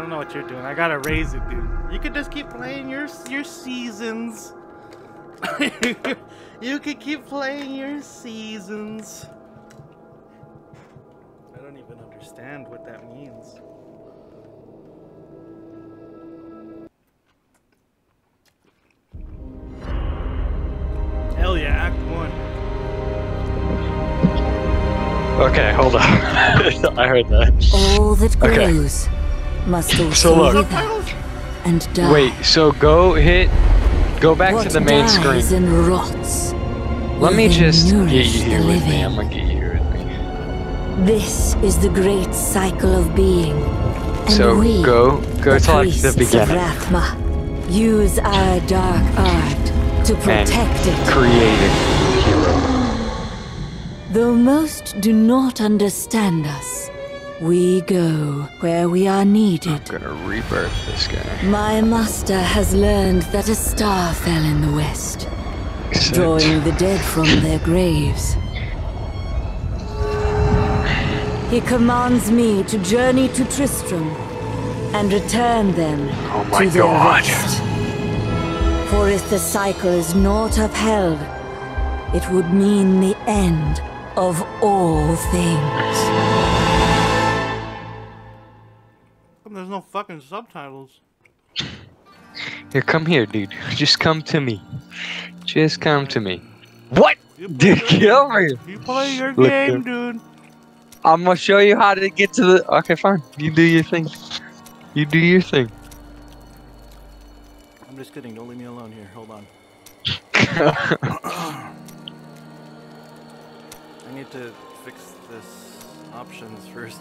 don't know what you're doing. I gotta raise it, dude. You could just keep playing your your seasons. you could keep playing your seasons. I don't even understand what that means. Hell yeah, Act One. Okay, hold on. I heard that. All that Okay. Must also So look. and die. Wait, so go hit, go back what to the main screen. and. Let me just get you here with me. I'm gonna get you here with me. This is the great cycle of being. And So we, go, go the to like the beginning. Rathma, use our dark art to protect it. Create a hero. Though most do not understand us, we go where we are needed. I'm gonna rebirth this guy. My master has learned that a star fell in the west, Except- drawing the dead from their graves. He commands me to journey to Tristram and return them Oh to their God. rest. For if the cycle is not upheld, it would mean the end of all things. No fucking subtitles. Here, come here, dude. Just come to me. Just come to me. What? You Dude, get over here. You play your Look, game, dude. dude. I'm gonna show you how to get to the. Okay, fine. You do your thing. You do your thing. I'm just kidding. Don't leave me alone here. Hold on. I need to fix this options first.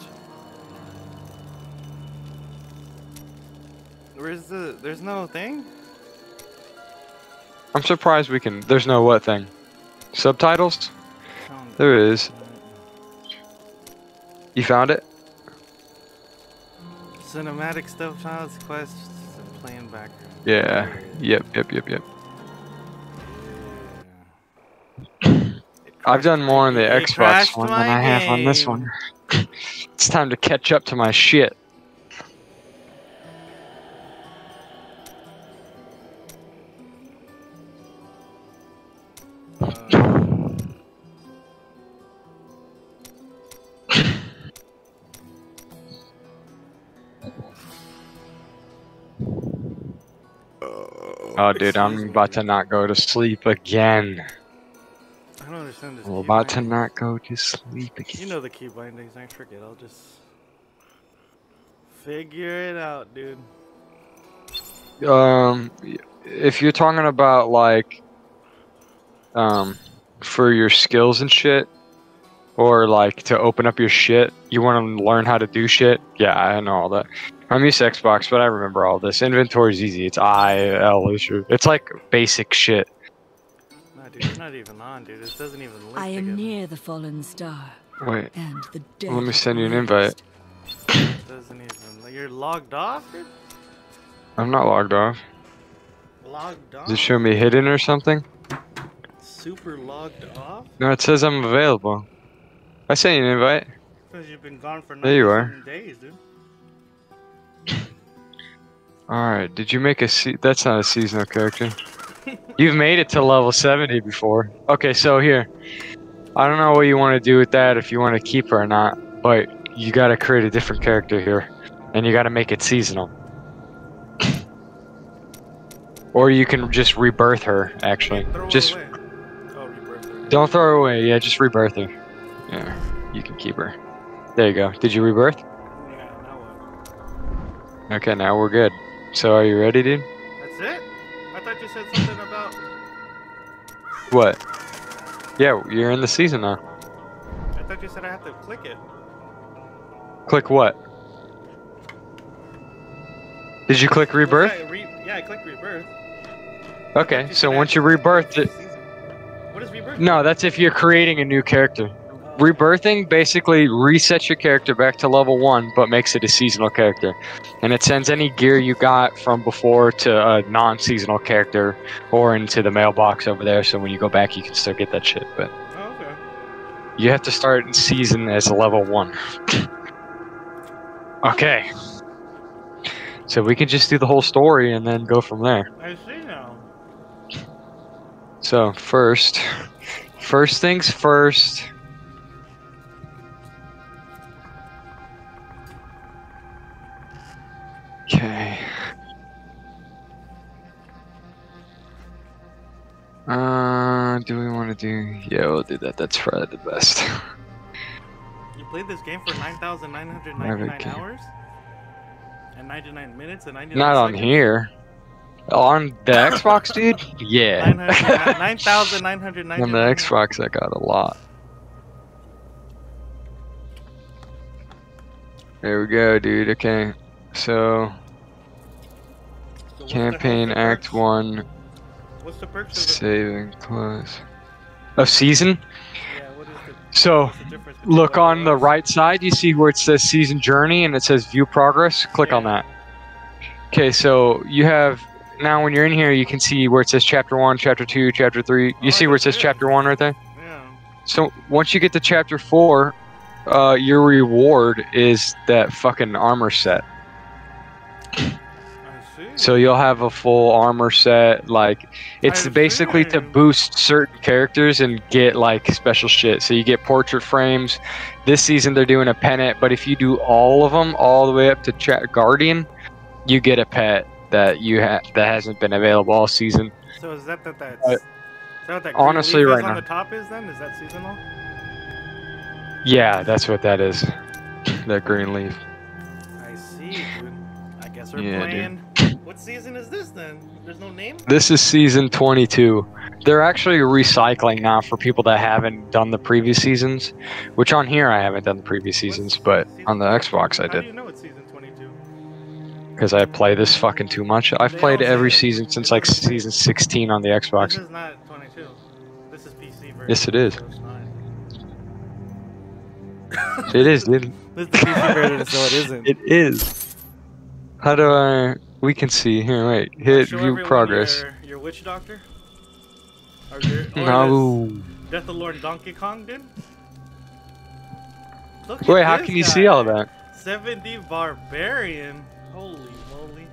Where's the? There's no thing. I'm surprised we can. There's no what thing. Subtitles? There is. You found it? Cinematic stuff, child's quests, and playing background. Yeah. Yep. Yep. Yep. Yep. I've done more on the Xbox one than I have on this one. it's time to catch up to my shit. Oh, dude, I'm about to not go to sleep again. I don't understand this. I'm about to not go to sleep again. You know the key bindings. I forget. I'll just figure it out, dude. Um, if you're talking about like, um, for your skills and shit, or like to open up your shit, you want to learn how to do shit. Yeah, I know all that. I'm used to Xbox, but I remember all this. Inventory's easy. It's I L issue. It's like basic shit. No, dude, you're not even on, dude. It doesn't even link I am together. near the fallen star Wait, and the dead. let me send you an invite. Doesn't even. You're logged off, dude. I'm not logged off. Logged off. Does it show me hidden or something? Super logged off? No, it says I'm available. I sent you an invite. Because you've been gone for There you are. days, dude. Alright, did you make a se- that's not a seasonal character. You've made it to level 70 before. Okay, so here. I don't know what you want to do with that if you want to keep her or not, but you gotta create a different character here. And you gotta make it seasonal. or you can just rebirth her, actually. Just away. Oh, don't throw her away, yeah, just rebirth her. Yeah, you can keep her. There you go. Did you rebirth? Yeah, now what? Okay, now we're good. So are you ready, dude? That's it? I thought you said something about. What? Yeah, you're in the season now. I thought you said I have to click it. Click what? Did you click rebirth? Yeah, I re- yeah, I clicked rebirth. Okay, so once you rebirth it. What is rebirth? No, that's if you're creating a new character. Rebirthing basically resets your character back to level 1, but makes it a seasonal character. And it sends any gear you got from before to a non seasonal character or into the mailbox over there, so when you go back, you can still get that shit. But Oh, okay. you have to start in season as a level 1. okay. So we can just do the whole story and then go from there. I see now. So first, first things first. Yeah, we'll do that. That's probably the best. You played this game for 9,999 hours? And 99 minutes and 99 Not on here. Oh, on the Xbox, dude. Yeah. 900 9,999. On the Xbox, I got a lot. There we go, dude. Okay, so So campaign act perks? one, What's the perks of the saving close. Of season. Yeah, the, So what's the difference between look on the right side. You see where it says season journey, and it says view progress. Click on that. Okay, so you have now when you're in here, you can see where it says chapter one, chapter two, chapter three. You Oh, see where it says chapter one right there. Yeah. So once you get to chapter four, uh, your reward is that fucking armor set. So you'll have a full armor set. Like it's I basically to boost certain characters and get like special shit. So you get portrait frames. This season they're doing a pennant, but if you do all of them all the way up to cha- guardian, you get a pet that you ha- that hasn't been available all season. So is that that that's, Uh, is that what that honestly, right on now- the top is then? Is that seasonal? Yeah, that's what that is. that green leaf. I see, dude. I guess we're Yeah, dude. What season is this then? There's no name. This is season 22. They're actually recycling now for people that haven't done the previous seasons, which on here I haven't done the previous seasons, What's but season on the Xbox I How do did you know it's season 22? because I play this fucking too much. I've They played every season since like don't say it. season 16 on the Xbox. This is not 22. This is PC version. Yes, it is. it is, dude. This is the PC version, so it isn't. It is. How do I? We can see here. Wait, hit view progress. Your, your witch doctor? Or your, or No. Death of Lord Donkey Kong, dude? Look Wait, how can you see all that? 70 Barbarian. Holy moly.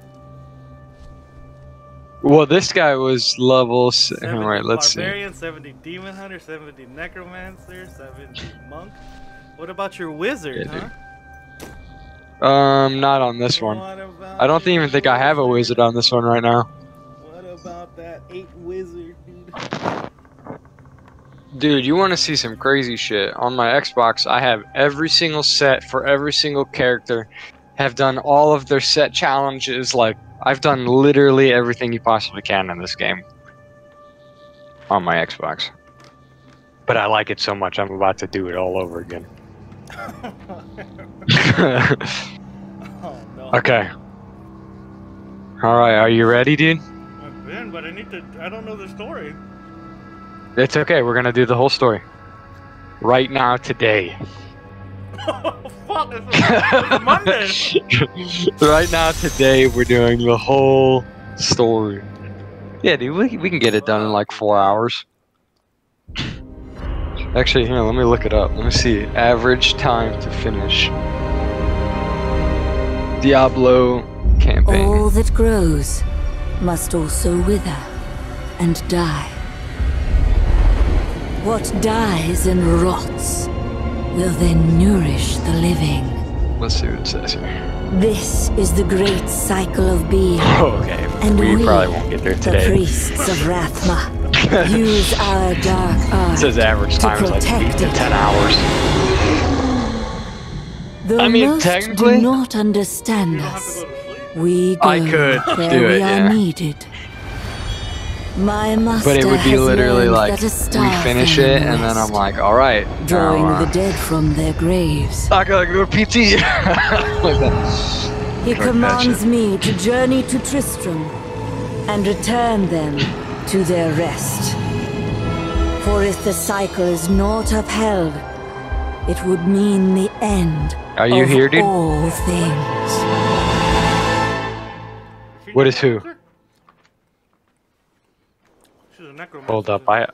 Well, this guy was level. s- All 70 right, let's see. Barbarian, 70 Demon Hunter, 70 Necromancer, 70 Monk. What about your wizard, Yeah, huh? Um, not on this one. I don't even think I have a wizard on this one right now. What about that 8 wizard, dude? Dude, you want to see some crazy shit? On my Xbox, I have every single set for every single character. Have done all of their set challenges. Like, I've done literally everything you possibly can in this game. On my Xbox. But I like it so much, I'm about to do it all over again. Oh no. okay. Alright, are you ready, dude? I've been, but I need to. I don't know the story. It's okay, we're gonna do the whole story. Right now, today. oh fuck! It's, it's Monday. right now, today, we're doing the whole story. Yeah, dude, we, we can get it done in like four hours. Actually, here, let me look it up. Let me see. Average time to finish. Diablo campaign. All that grows must also wither and die. What dies and rots will then nourish the living. Let's see what it says here. This is the great cycle of being. Oh okay, And we, we, probably won't get there today. The priests of Rathma use our dark It art. says average to time is like protect 8 to it. 10 hours. Though I mean, most technically- do not understand You don't have to us, go to sleep. we go I could where do we it, are yeah. needed. My master But it would be literally like, that a star we finish it, and then I'm like, alright. drawing now, uh, the dead from their graves. I gotta go to PT. like that. He commands me to journey to Tristram and return them to their rest. For if the cycle is not upheld, it would mean the end Are you of here, dude? all things. She What a is who? She's a necromancer. Hold up, I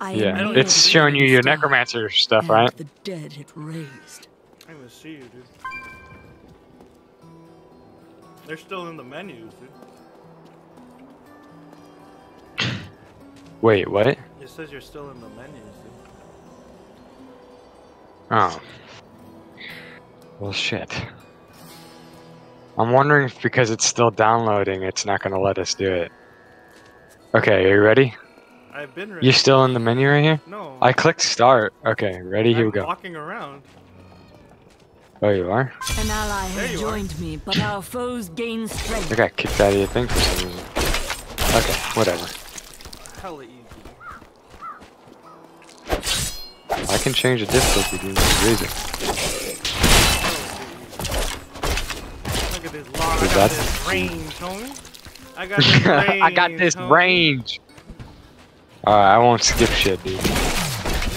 I yeah, it's showing you your necromancer stuff, right? The dead it raised. I didn't even see you, dude. They're still in the menus, dude. Wait, what? It says you're still in the menus, dude. Oh. Well, shit. I'm wondering if because it's still downloading, it's not gonna let us do it. Okay, are you ready? I've been ready. You still in the menu right here? No. I clicked start. Okay, ready? Here we go. walking around. Oh, you are? An ally has you are. joined me, but our foes gain strength. I got kicked out of your thing for some reason. Okay, whatever. Hella easy. I can change the difficulty, dude. That's easy. Look at this long. I got this range, homie. I got this range. I got this homie. range. Alright, I won't skip shit, dude.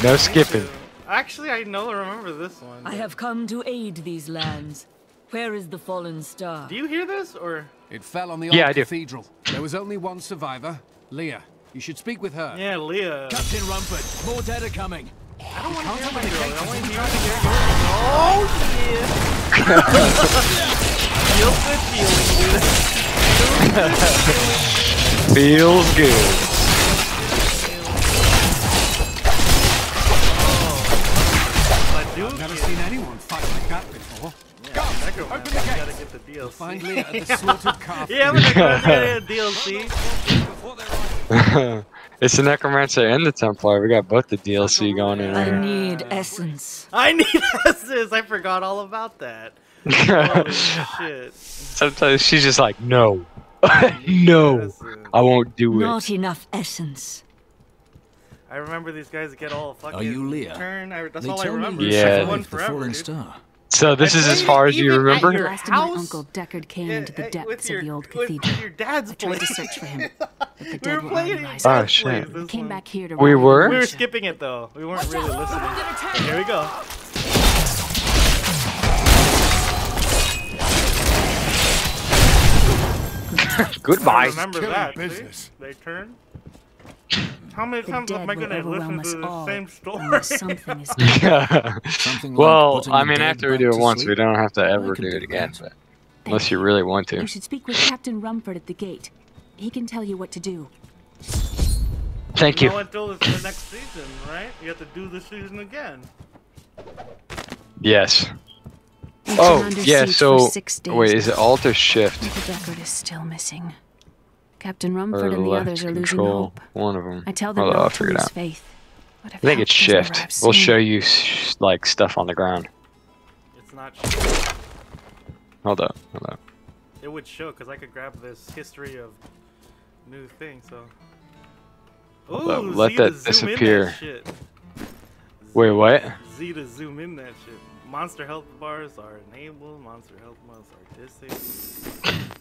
No skipping. Actually, I know. I remember this one. I have come to aid these lands. Where is the fallen star? Do you hear this or? It fell on the Yeah, I old do. cathedral. There was only one survivor, Leah. You should speak with her. Yeah, Leah. Captain Rumford, more dead are coming. I don't want to hear Can't my girl. I want to the hear yours. Oh yeah. Feels good oh, feeling, dude. Feels good. But dude, Never seen anyone fight like that before. Yeah, Necromancer, open the gate. gotta get the DLC. Find Leah at the slaughtered calf. yeah, but they're gonna get a DLC. it's the Necromancer and the Templar. We got both the DLC going in I there. need essence. I need essence. I forgot all about that. Holy shit. Sometimes she's just like, no. no. Essence. I won't do it. Not enough essence. I remember these guys get all fucking you Leah? turn. I, that's They all I tell me remember. you Yeah. It's survived one the forever, fallen dude. star. So this I is as far as you even at remember? your Last time my uncle Deckard came Yeah, into the depths your, of the old cathedral. With your dad's I tried to search for him, but the we dead were were playing on it Oh, shit. place, I this came back here to We were? We were skipping it though. We weren't really listening. Here we go. I Goodbye. remember Killing that. see? business. They turn. How many The times am I will gonna overwhelm listen us to all the same story? something is done. Something like well, I mean, after we do it once, sleep. we don't have to ever do do it again. But unless you really want to. You should speak with Captain Rumford at the gate. He can tell you what to do. Thank you. No, until it's the next season, right? You have to do the season again. Yes. We've Oh, yeah, so. for Wait, is it Alt or Shift? Uncle Deckard is still missing. Captain Rumford and the others are losing hope. One of them. I tell them Hold I'll not to figure lose out. faith. But if I think it's Shift. We'll show you like stuff on the ground. It's not. Hold up. Hold up. It would show because I could grab this history of new things. So. Hold up, let Z that to zoom in disappear. that shit. Wait, what? Z to zoom in that shit. Monster health bars are enabled. Monster health bars are disabled.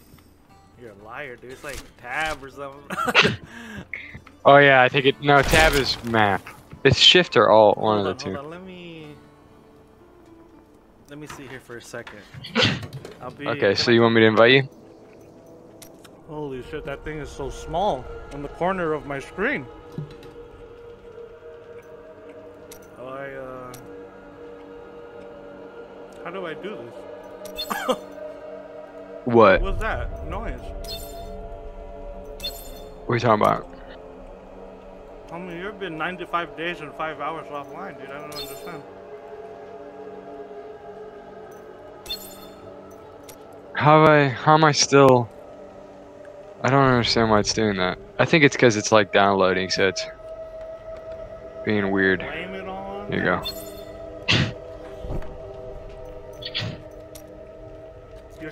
You're a liar, dude. It's like tab or something. Oh yeah, I think it. No, tab is map. It's Shift or Alt, one hold of on, the two. hold on. Let me. Let me see here for a second. I'll be. Okay, so I- you want me to invite you? Holy shit, that thing is so small in the corner of my screen. Oh, I, uh. How do I do this? What? What was that noise? What are you talking about? I mean, you've been 95 days and 5 hours offline, dude. I don't understand. How am I? How am I still? I don't understand why it's doing that. I think it's because it's like downloading, so it's being weird. Blame it on. Here you go.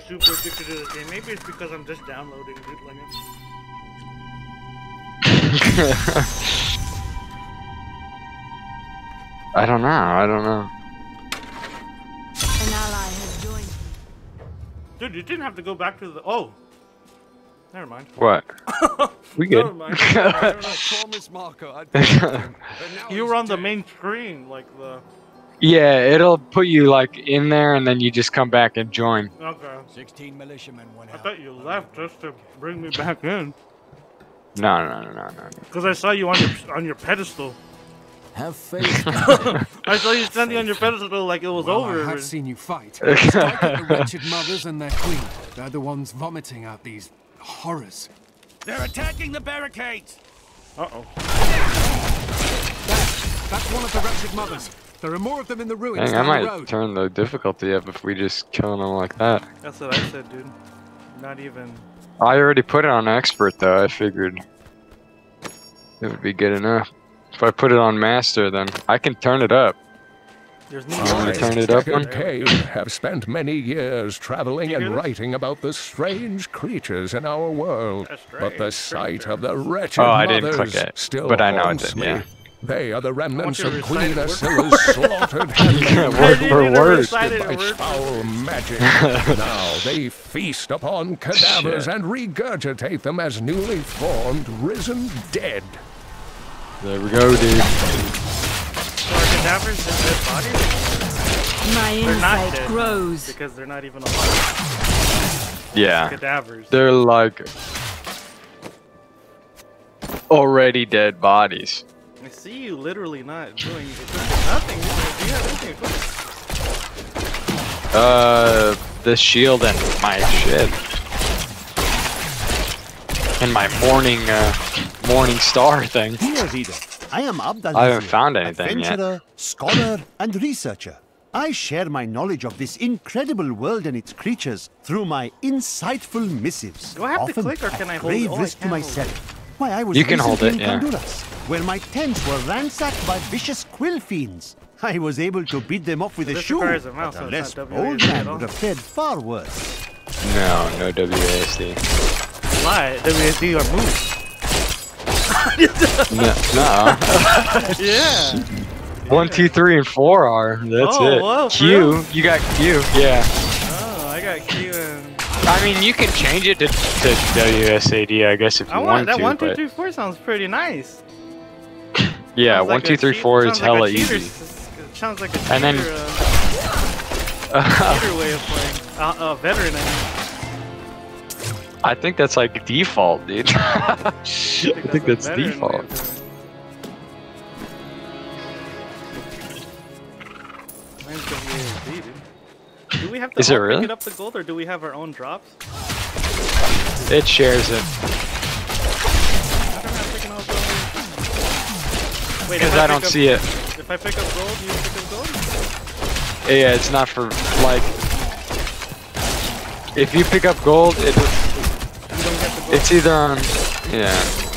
Super addicted to this game. Maybe it's because I'm just downloading it. Like, I don't know. I don't know. An ally has joined. dude, you didn't have to go back to the. Oh! Never mind. What? We Never good. mind. I don't know. Marco I'd be with him, but now You he's were on the main screen, like the. Yeah, it'll put you like in there, and then you just come back and join. Okay. 16 militiamen went I thought you left just to bring me back in. No, no, no, no, no. Because I saw you on your on your pedestal. Have faith. I saw you standing on your pedestal like it was Well, over. I have seen you fight. Strike at the wretched mothers and their queen. They're the ones vomiting out these horrors. They're attacking the barricades! Uh oh. That, that's one of the wretched mothers. There are more of them in the ruins Dang, I down the might turn the difficulty up if we just kill them like that. That's what I said, dude. Not even. I already put it on expert though. I figured it would be good enough. If I put it on master, then I can turn it up. There's no I'm gonna turn it up Jack one. and Cave have spent many years traveling You hear and this? writing about the strange creatures in our world. But the strange. sight of the wretched Oh, I didn't mothers click it, still but I know haunts it's it, me. yeah. They are the remnants of Queen it word for Asylla's slaughtered Yeah, handmaidens word for need to word. by foul magic. now they feast upon cadavers Shit. and regurgitate them as newly formed, risen dead. There we go, dude. So are cadavers just dead bodies? My They're not insight dead. grows. Because they're not even alive. Yeah, Cadavers. they're like already dead bodies. I see you literally not doing nothing. Do you have anything equipped? Uh, the shield and my shit. And my morning, uh, morning star thing. Dear reader, I am Abdal. I haven't found anything yet. adventurer, scholar, and researcher. I share my knowledge of this incredible world and its creatures through my insightful missives. Do I have to click or can I at hold it? grave Oh, I risk to myself. Why, I was You can hold it, yeah. Khanduras, where my tents were ransacked by vicious quill fiends. I was able to beat them off with So a this shoe, requires a mouse, but so a it's less not man would have fared far worse. No, no WASD. Why? WSD or move. No, no. Yeah. One, two, three, and four are. That's Oh, it. whoa, Q, real? you got Q. Yeah. Oh, I got Q and. I mean, you can change it to, to WSAD, I guess, if you I want want that to. one, two, but three, four sounds pretty nice. Yeah, Sounds one, like two, three, four is sounds like hella easy. sounds like a cheater, And then- uh, cheater way of playing. Uh, uh, veteran, I mean. I think that's like default, dude. I think a that's veteran way default. of it. Mine's Do we have to Is it all pick it up the gold, or do we have our own drops? It shares it. Because I pick don't up- see it. If I pick up gold, you pick up gold? Yeah, it's not for, like... If you pick up gold, it, You don't get the gold. it's either on... Yeah,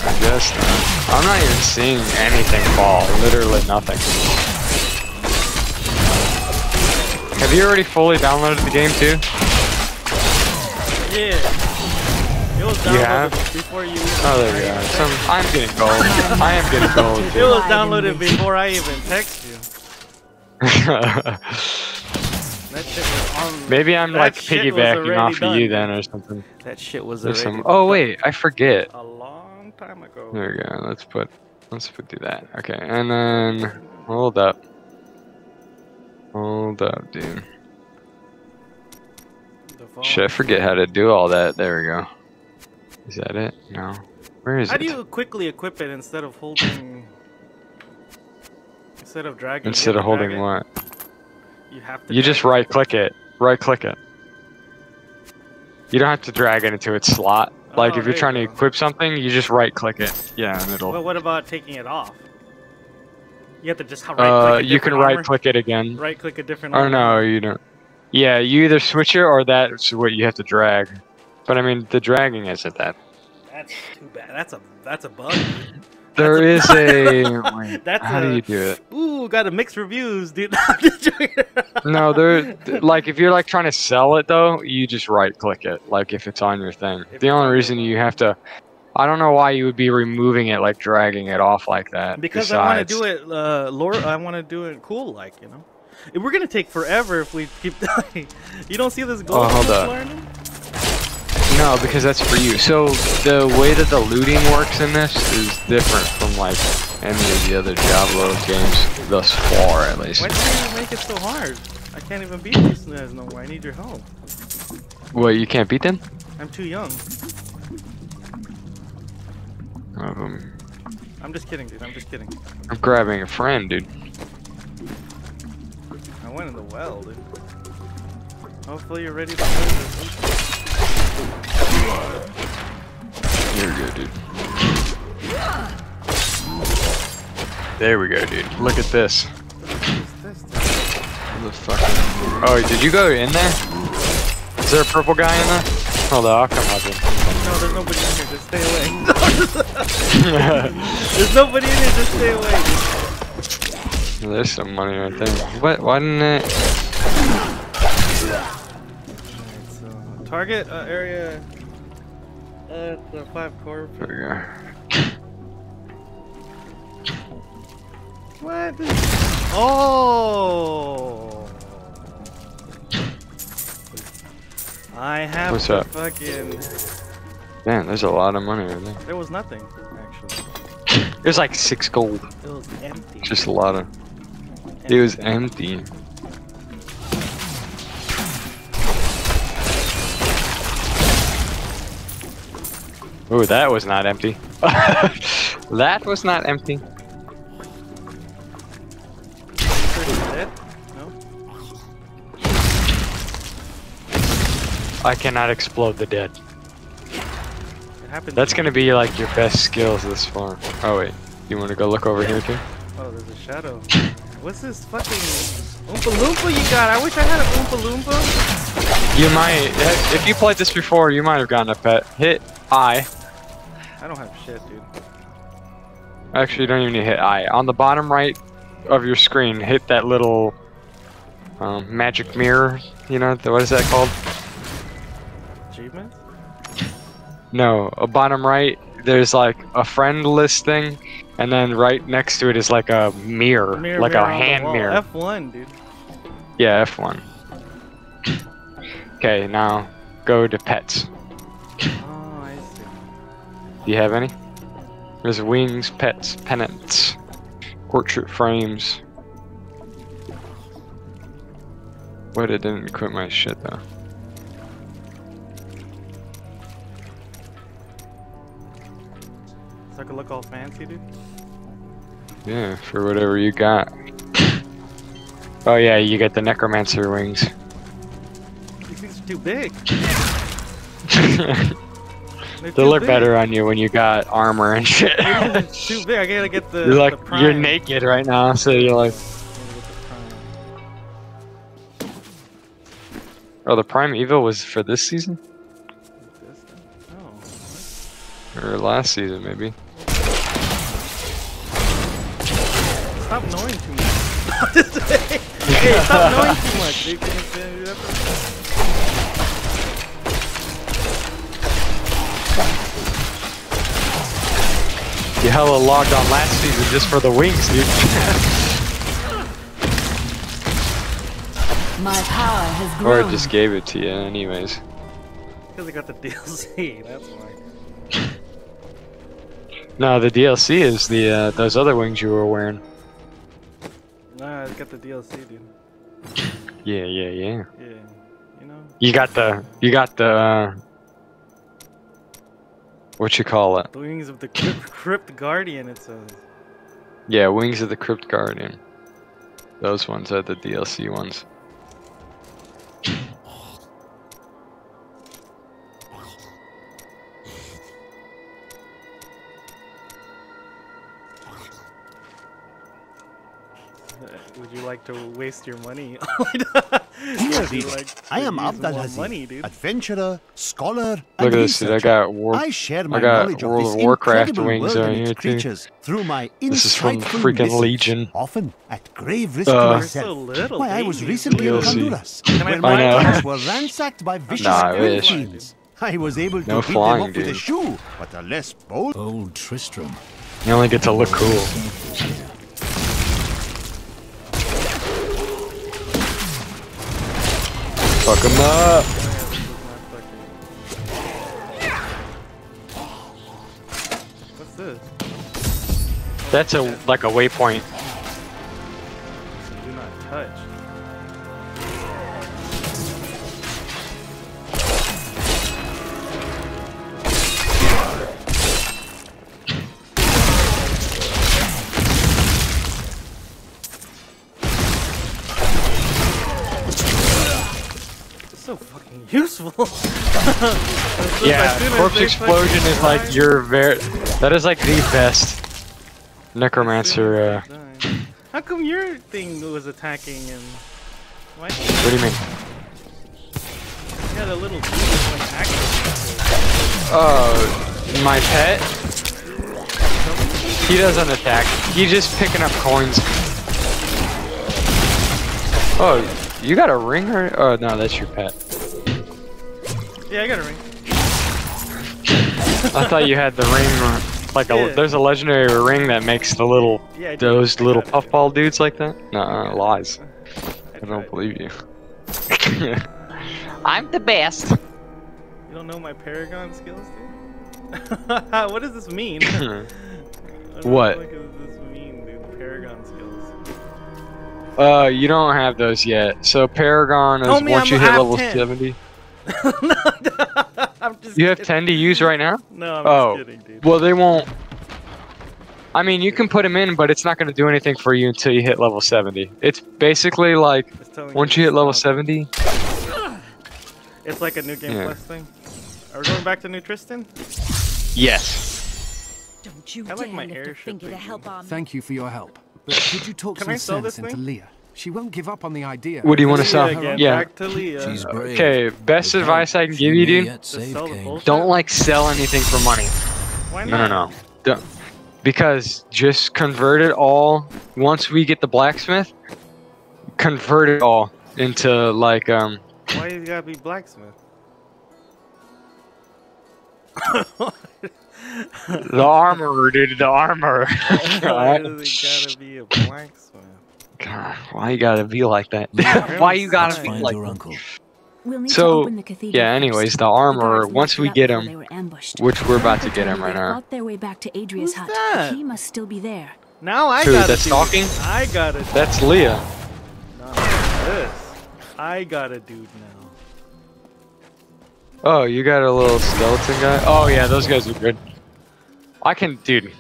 I guess not. I'm not even seeing anything fall. Literally nothing. Have you already fully downloaded the game too? Yeah. It was You downloaded have? before you. Oh, there you go. Some, I'm getting gold. I am getting gold. It was downloaded before I even text you. That shit was on. Maybe I'm that like piggybacking already off of you then or something. That shit was There's already some. Oh wait, I forget. A long time ago. There we go. Let's put. Let's put do that. Okay, and then hold up. Hold up, dude. The phone. Shit, I forget how to do all that. There we go. Is that it? No. Where is How it? How do you quickly equip it instead of holding? Instead of dragging. Instead of holding it? what? You have to. You just right click it. Right click it. You don't have to drag it into its slot. Like Oh, if you're trying you to equip something, you just right click it. Yeah, and it'll. But what about taking it off? You have to just right click. uh, you can right-click it again. Right click a different. Oh, no, you don't. Yeah, you either switch it or that's what you have to drag. But I mean, the dragging isn't that. That's too bad. That's a that's a bug. There is That's a. wait, That's how do you do it? Ooh, got a mixed reviews, dude. I'm just joking. No, there. th- Like if you're like trying to sell it though, you just right click it. Like if it's on your thing. If The only reason you have to. I don't know why you would be removing it, like dragging it off like that. because I want to do it, uh, lore. I want to do it cool, like you know. We're gonna take forever if we keep dying. You don't see this goal? Oh, hold up. No, because that's for you. So the way that the looting works in this is different from like any of the other Diablo games thus far, at least. Why do you make it so hard? I can't even beat these guys no more. I need your help. What you can't beat them? I'm too young. Um, I'm just kidding, dude. I'm just kidding. I'm grabbing a friend, dude. I went in the well, dude. Hopefully you're ready to play this. You're good, dude. There we go, dude. Look at this. Motherfucker. Oh, did you go in there? Is there a purple guy in there? Hold on, I'll come in. No, there's nobody in here. Just stay away. there's nobody in here. Just stay away. There's some money right there. What? Why didn't it? Target uh, area. Uh, the five core. There we go. What? Oh. I have What's to up? fucking. Man, there's a lot of money right there. There was nothing actually. There's like six gold. It was empty. Just a lot of. It was empty. Ooh, that was not empty. that was not empty. No. I cannot explode the dead. It happened. That's gonna be like your best skills this far. Oh wait, you wanna go look over here too? Oh, there's a shadow. What's this fucking Oompa Loompa you got? I wish I had an Oompa Loompa. You might, if you played this before, you might have gotten a pet. Hit I. I don't have shit, dude. Actually, you don't even need to hit I. On the bottom right of your screen, hit that little um, magic mirror. You know, the, what is that called? Achievements? No, a bottom right. There's like a friend list thing, and then right next to it is like a mirror, Mirror, like mirror a hand mirror. F1, dude. Yeah, F1. Okay, now go to pets. I. Do you have any? There's wings, pets, pennants, portrait frames. What? It didn't equip my shit though. So I could look all fancy, dude. Yeah, for whatever you got. Oh yeah, you get the necromancer wings. These things are too big. They're they look big. better on you when you got armor and shit. Too big. I gotta get the. you're like the prime. you're naked right now, so you're like, the oh, the prime evil was for this season This. Oh. or last season maybe. Stop knowing too much. hey, stop knowing too much. You hella logged on last season just for the wings, dude. My power has or grown. it just gave it to you, anyways. Because I got the DLC. That's why. No, the DLC is the uh, those other wings you were wearing. Nah, I got the DLC, dude. Yeah, yeah, yeah. Yeah. You know. You got the you got the uh, what you call it? The wings of the crypt, crypt guardian. It says. Yeah, Wings of the Crypt Guardian. Those ones are the DLC ones. Would you like to waste your money? Oh Here, Would you reader. like I am use Abdal more Hazi, money, dude. adventurer, scholar, Look and at this, dude. I got War. I share my got knowledge World of of this Warcraft incredible wings world on and here, its too. creatures through my This is from insightful freaking visits, Legion. often at grave risk Uh, to They're myself. so little, Why, I was baby. recently in DLC. Khanduras, where my know. lands were ransacked by vicious Nah, I fiends. I was able to No beat flying, them up with a shoe, but a less bold Old Tristram. You only get to look cool. Fuck 'em up. What's this? That's a like a waypoint. So fucking useful. Yeah, corpse explosion is like die- your very. That is like the best necromancer. Uh, as soon as they die. How come your thing was attacking and why what do you mean? you got a little dude like action? Oh, my pet. He doesn't attack. He's just picking up coins. Oh, you got a ring or? Oh no, that's your pet. Yeah, I got a ring. I thought you had the ring. Like a, Yeah. there's a legendary ring that makes the little Yeah, those little puffball dudes like that. No, lies. I I don't believe you. I'm the best. You don't know my Paragon skills, dude? what does this mean? What? What does this mean, dude? Paragon skills. Uh, you don't have those yet. So Paragon is once I'm- you hit level 10. 70. I'm just You have 10 to use right now? No, I'm Oh, just kidding, dude. well they won't. I mean, you can put them in, but it's not going to do anything for you until you hit level 70. It's basically like It's once you hit level 70. It's like a new game Yeah. plus thing. Are we going back to New Tristram? Yes. Don't you I like dare my lift a airship finger to thing. help our Thank you for your help. But could you talk Can some I sell sense this into thing? Leah? She won't give up on the idea. What do you want to Leah sell? again, Yeah. Back to Leah. She's brave. Okay, best With advice I can give you, dude. save sell the Kane. bullshit? Don't like sell anything for money. Why No, no, no. Don't. Because just convert it all. Once we get the blacksmith, convert it all into like um. Why you gotta be blacksmith? The armor, dude. The armor. Why God, does it gotta be a blacksmith? God, why you gotta be like that? Why you gotta be find like your uncle. We'll So, the yeah. Anyways, the The armor. guards Once we get before him, they were ambushed. which we're about to get told him right now. fought their way back to Adria's Who's hut. that? He must still be there. Now I Who, gotta that's do talking? I gotta do That's Leah. Not this. I got a dude now. Oh, you got a little skeleton guy. Oh yeah, those guys are good. I can, dude.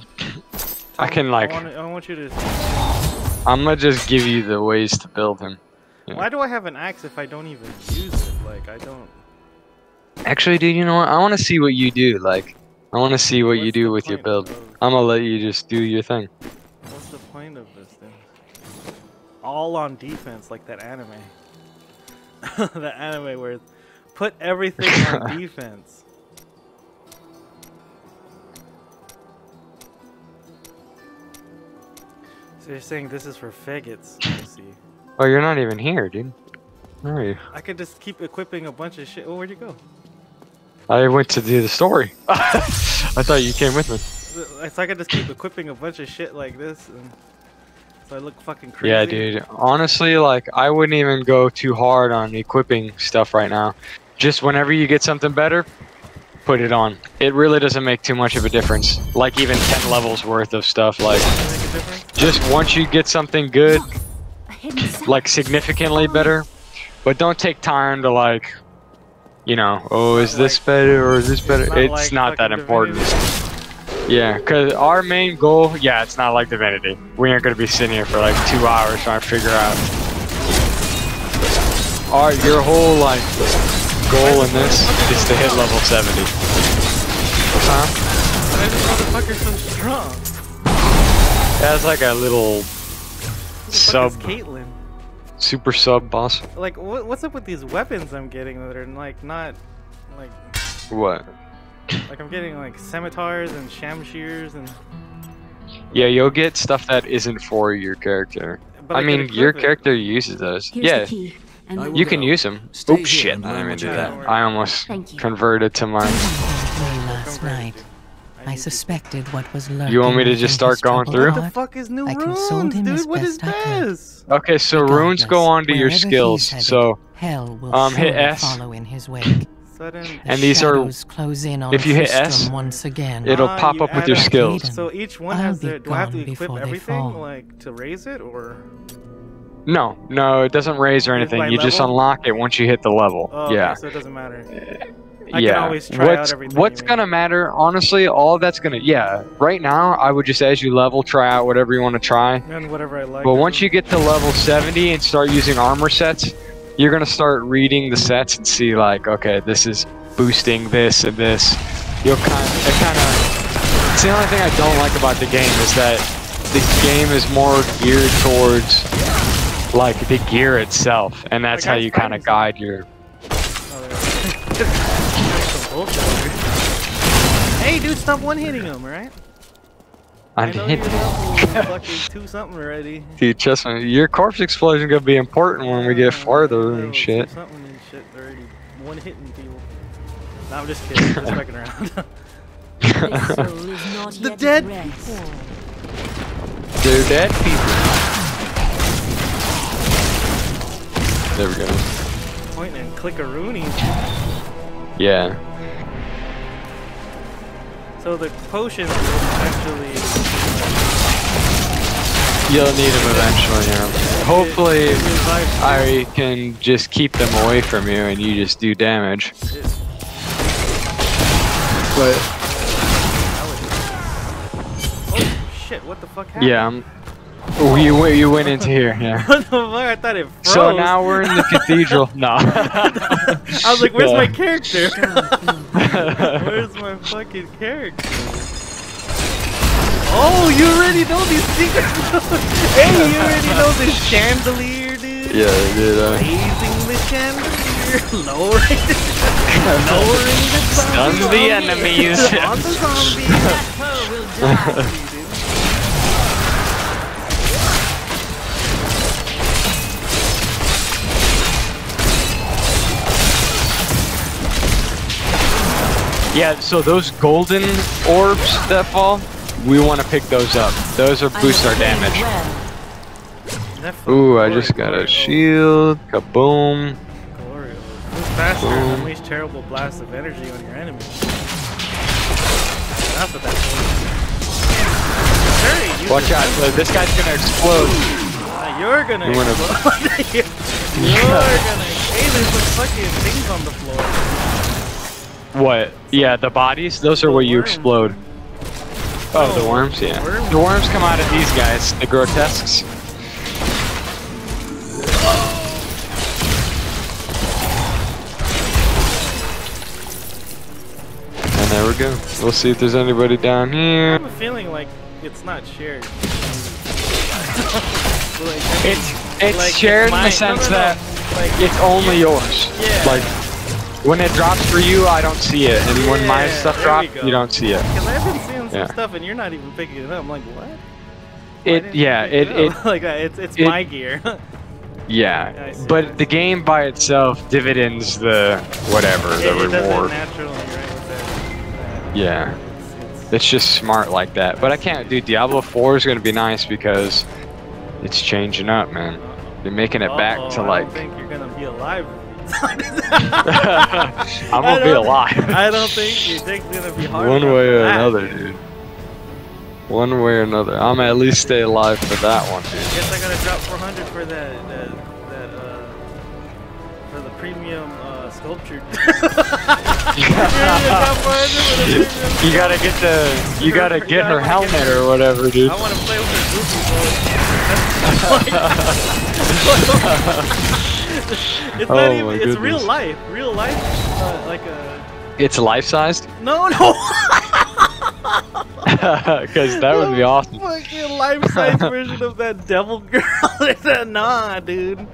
I can like. I, wanna, I want you to. I'm gonna just give you the ways to build him. Yeah. Why do I have an axe if I don't even use it? Like I don't. Actually, dude, you know what? I want to see what you do. Like, I want to see what you do with your build. of- I'm gonna let you just do your thing. What's the point of this thing? All on defense, like that anime. that anime where put everything on defense. You're saying this is for faggots? I see. Oh, you're not even here, dude. Where are you? I could just keep equipping a bunch of shit. Oh, where'd you go? I went to do the story. I thought you came with me. So I could just keep equipping a bunch of shit like this, and so I look fucking crazy. Yeah, dude. Honestly, like, I wouldn't even go too hard on equipping stuff right now. Just whenever you get something better, put it on. It really doesn't make too much of a difference. Like, even 10 levels worth of stuff. Like, Does it make a difference? just once you get something good, A hidden cell. like significantly better, but don't take time to like, you know, oh, is this better or is this better? It's not that important. Yeah, cause our main goal, yeah, it's not like Divinity. We aren't gonna be sitting here for like two hours trying to figure out. Our your whole like goal in this is to hit level 70. Huh? Why is this motherfucker so strong? That's like a little Who the sub, fuck is Caitlyn? super sub boss. Like, what, what's up with these weapons I'm getting that are like not, like, What? like I'm getting like scimitars and shamshirs and. Yeah, you'll get stuff that isn't for your character. But I can mean, your equip it. character uses those. Here's yeah, the key. And I we'll you go. can use them. Stay Oops, shit, and I didn't what do that. I almost converted to mine. Me Come last night. I I need suspected what was lurking. You want me to just start going troubled through? What the fuck is new I runes, him dude? as What is best I could. this? Okay, so runes go Regardless, on to your skills. headed, So, hell will um, hit S. follow in his wake. The And these are- close in on if you hit Tristram S, once again. it'll Ah, pop up with your a- skills. So each one I'll has be their. Do I have to equip everything, like to raise it, or? No, no, it doesn't raise or anything. by You just unlock it once you hit the level. Oh, okay, yeah. so it doesn't matter. I can yeah. always try out what's everything what's gonna matter? Honestly, all that's gonna yeah. Right now, I would just as you level, try out whatever you want to try. And whatever I like. But once you get to level 70 and start using armor sets, you're gonna start reading the sets and see like, okay, this is boosting this and this. You'll kind of, it kind of. It's the only thing I don't like about the game is that the game is more geared towards like the gear itself, and that's how you kind of guide your. Oh, Hey, dude, stop one hitting him, alright? I I'm know hit- you're fucking two something already. Dude, trust me, your corpse explosion gonna be important when we get farther and shit. Something and shit already. One hitting people. No, I'm just kidding. Just fucking around. This soul is not The dead rest. They're dead people. There we go. Pointing and click a Rooney. Yeah. So the potions will eventually. You'll need them eventually, yeah. Hopefully, I can just keep them away from you and you just do damage. But, Oh shit! What the fuck happened? yeah, I'm, oh, you, went- you went into here, yeah. What the fuck? I thought it froze. So now we're in the cathedral. No. I was like, where's my character? where's my fucking character? Oh, you already know these secrets. hey, you already know this chandelier, dude. Yeah, dude. Uh, Raising the chandelier, lowering the lowering the Stuns zombie the enemies. on the zombie. Yeah, so those golden orbs that fall, we want to pick those up. Those are boost our damage. Ooh, I just got a shield. Kaboom. Glory. Move faster and unleash terrible blasts of energy on your enemies. Enough of that. Hurry, use Watch out, so this guy's gonna explode. Uh, you're gonna You wanna- explode. you're gonna. Hey, there's some fucking things on the floor. What? Yeah, the bodies, those are where you explode. Oh, the worms, yeah. The worms come out of these guys, the grotesques. And there we go. We'll see if there's anybody down I here. have a feeling like it's not shared. Like, It's it's like, shared in the sense no, no. that Like, it's only yours. Yeah. Like when it drops for you, I don't see it, and when my stuff drops, you don't see it. Because I've been seeing some Yeah. stuff and you're not even picking it up. I'm like, what? Why It yeah, it it like uh, it's it's it- my gear. yeah. But the game by itself dividends the whatever the it does it reward. naturally, right? That. that- Yeah. It's, just smart like that. But I can't do Diablo 4 is gonna be nice because it's changing up, man. They're making it back Uh-oh, to I like don't think you're gonna be alive. I'm gonna be alive. I don't think your dick's gonna be hard. One way or another, dude. dude. One way or another. I'm at least stay alive for that one, dude. Guess I gotta drop 400 for that that that uh for the premium uh sculpture. You gotta get the you gotta get her helmet or whatever, dude. I want to play with her goofy It's Oh not my even. It's real life. Real life. Uh, like a. It's life sized? No, no. Because that would be awesome. Fucking life-size version of that devil girl. nah, dude. Nah.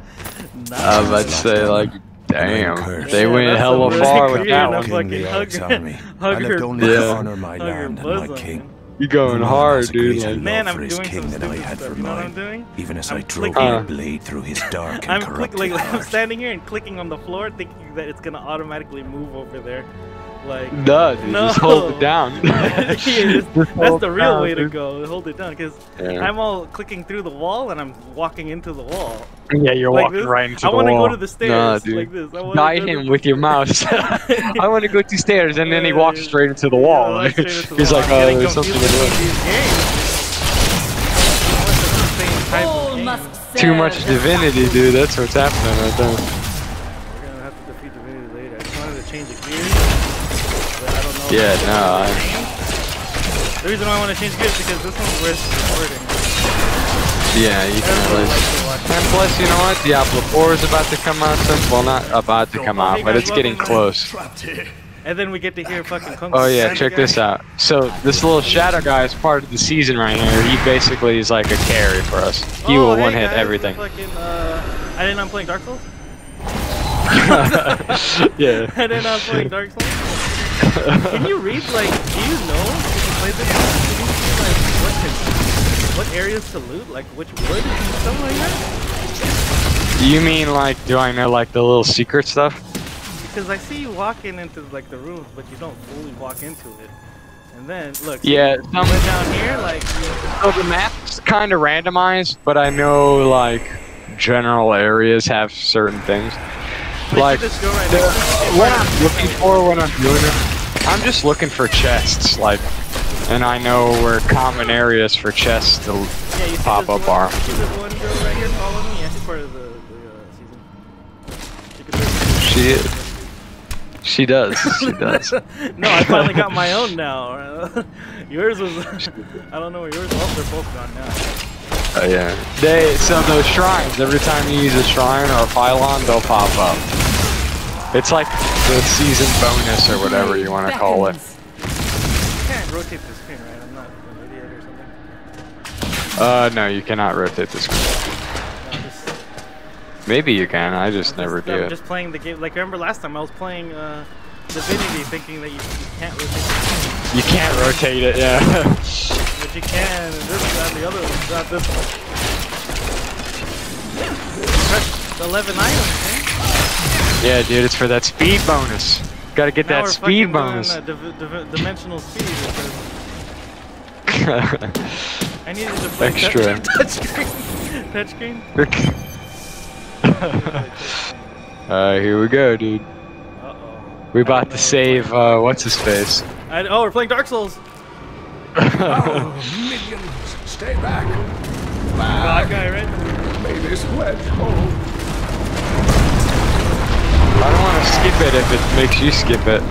I was about to say, like, damn. curse. They went hella far with that creative one. fucking King hug Leoric her- on me. hug I left her only Yeah. to honor my hug her land and my bosom. king. You going No hard, dude. Like, Man, I'm his doing king some I stupid had stuff. for You know what I'm mine. doing? Even as I'm I drove clicking- my Uh. blade through his dark and I'm click, corrupted like, I'm standing here and clicking on the floor, thinking that it's gonna automatically move over there. Like, Duh, dude. no. Just hold it down. Yeah, it's- Just that's the real down, way to dude. go. Hold it down, because Yeah. I'm all clicking through the wall and I'm walking into the wall. Yeah, you're Like walking this? right into I the wall. I wanna go to the stairs Nah, dude. like this. I wanna go to him the- with your mouse. I want to go to stairs, and then he walks yeah. straight into the wall. walk straight into the He's wall. like, oh, there's something to do. with the these games. I want the same type of All game. must Too much divinity, dude. That's what's happening right there. We're gonna have to defeat Divinity later. I just wanted to change the gears, but I don't know. if Yeah, no, I- change. The reason why I want to change gears is because this one's worth recording. Yeah, you can Everyone at likes least. to And plus, you know what? Diablo 4 is about to come out soon. Well, not about to come out, but it's getting close. And then we get to hear fucking Kung Oh yeah, check guy. this out. So this little shadow guy is part of the season right here. He basically is like a carry for us. He Oh, will hey one hit guys, everything. Fucking, uh, I didn't know I'm playing Dark Souls. yeah. I didn't know I'm playing Dark Souls. Can you read like? Do you know if you play this game? Can you see like what to, what areas to loot, like which wood and stuff like that? You mean like, do I know like the little secret stuff? Because I see you walking into like the rooms, but you don't fully walk into it. And then look. Yeah, You some- went down here, like. So the map's kind of randomized, but I know like general areas have certain things. Like should just go right the, next what I'm looking for when I'm doing it, I'm just looking for chests, like, and I know where common areas for chests to Yeah, pop up one, are. You see this one girl right here following me? Yeah, she's part of the, the uh, season. She She she does she does. no, I finally got my own now. yours was, I don't know where yours was. They're both gone now. Oh yeah. They so those shrines. Every time you use a shrine or a pylon, they'll pop up. It's like the season bonus or whatever you want to call it. Can't rotate the screen, right? I'm not an idiot or something. Uh, no, you cannot rotate the screen. No, just, Maybe you can. I just I'm never just, do I'm it. just playing the game. Like remember last time I was playing uh, Divinity, thinking that you, you can't rotate screen, You can't rotate it. Yeah. but you can. And this and the other one, not this one. Press 11 items, man. yeah, dude. It's for that speed bonus. Got to get Now that speed bonus. Doing, uh, div- div- dimensional speed. I needed to play Extra. touch screen. touch screen. uh, here we go, dude. Uh-oh. We about to save. Uh, what's his face? I, oh, we're playing Dark Souls. Oh, minions, stay back. Bad guy, right? May this wedge hold. I don't want to skip it if it makes you skip it.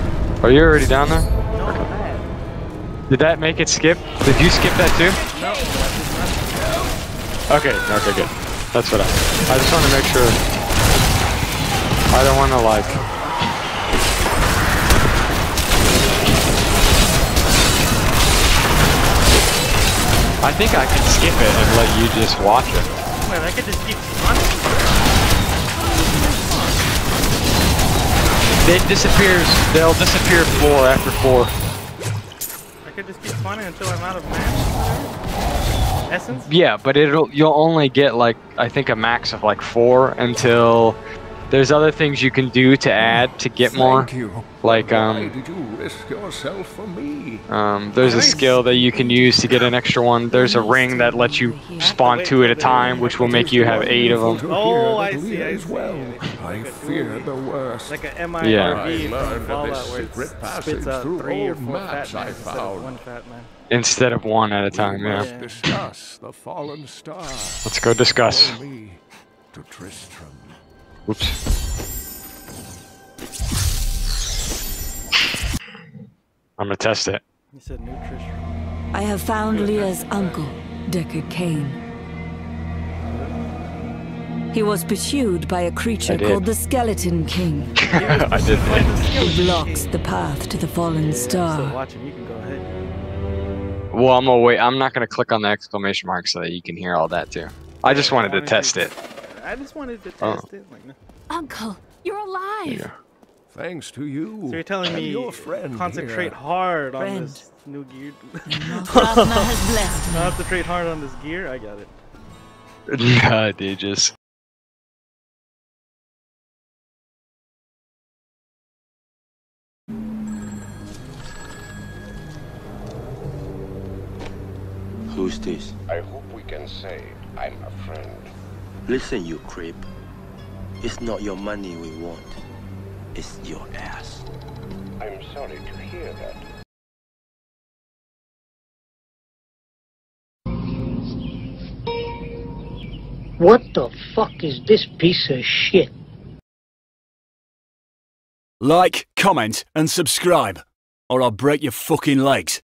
Are you already down there? No, bad. Did that make it skip? Did you skip that too? No, Okay, okay, good. That's what I. I just want to make sure. I don't want to like. I think I can skip it and let you just watch it. Man, I could just keep spawning. It disappears. They'll disappear four after four. I could just keep spawning until I'm out of mana. Essence? Yeah, but it'll you'll only get like I think a max of like four until there's other things you can do to add to get more. You. Like Why um did you risk yourself for me? um there's a skill that you can use to get an extra one. There's a ring that lets you spawn two at a time, which will make you have eight of them. Oh, I see, Leah I see. well. I like a fear the worst. Like a Yeah. MIRV I from Fallout where it spits out three or four fat I man instead of one fat man. Instead of one at a time, we yeah. must discuss the fallen star. Let's go discuss. To Tristram. Oops. I'm gonna test it. He said nutrition. I have found Leah's uncle, Deckard Cain. He was pursued by a creature called the Skeleton King. I did. He blocks the path to the fallen Yeah, I'm still star. You can go ahead. Well, I'm gonna wait. I'm not gonna click on the exclamation mark so that you can hear all that too. I just wanted to test it. I just wanted to Oh. test it. Like, no. Uncle, you're alive. Yeah. Thanks to you. So you're telling and me your friend concentrate here. hard on Friend. this new gear. Plasma has blessed me. concentrate hard on this gear. I got it. Nah, dude, just. Who's this? I hope we can say I'm a friend. Listen, you creep. It's not your money we want. It's your ass. I'm sorry to hear that. What the fuck is this piece of shit? Like, comment, and subscribe, or I'll break your fucking legs.